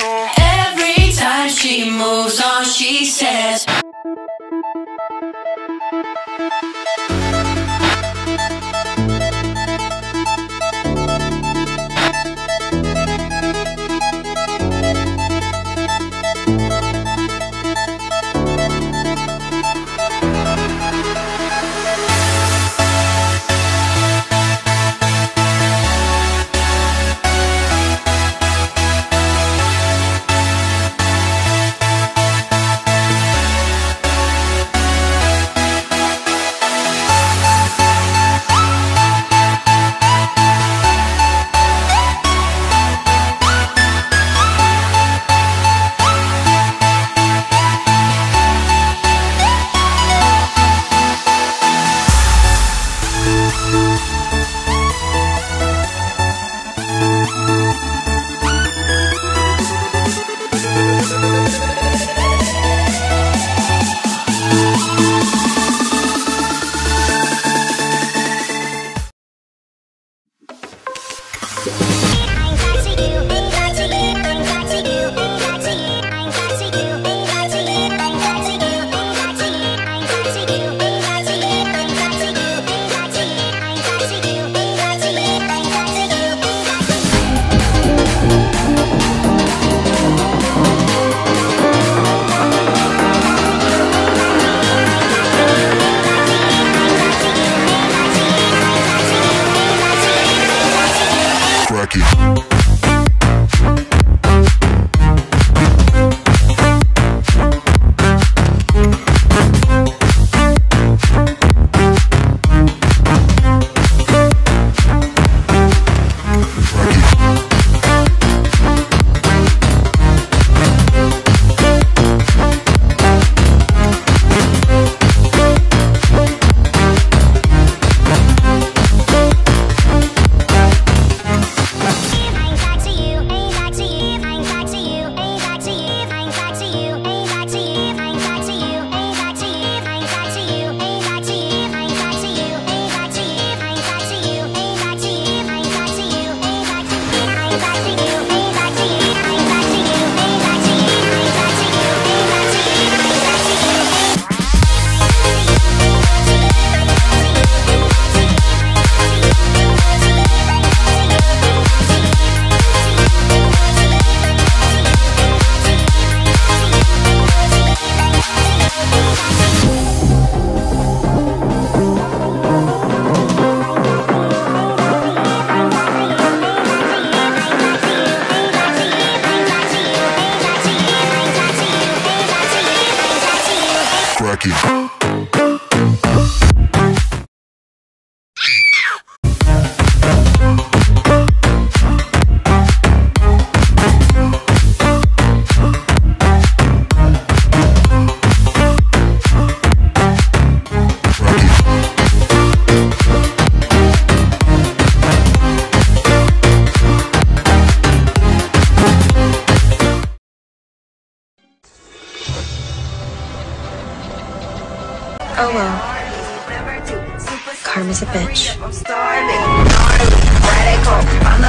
Every time she moves on, she says. Crack Crack Oh well. Karma's a bitch. I'm